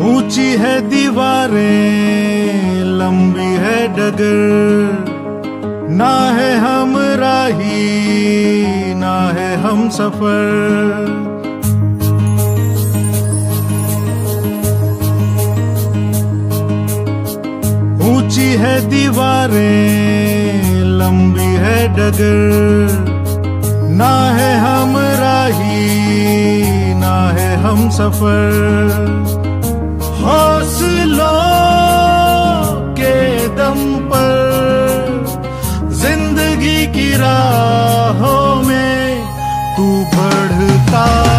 ऊँची है दीवारें, लंबी है डगर। ना है हम राही, ना है हम सफ़र। ऊँची है दीवारें, लंबी है डगर। ना है हम राही, ना है हम सफ़र। की राहों में तू बढ़ता